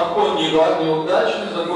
закон неудачный, закон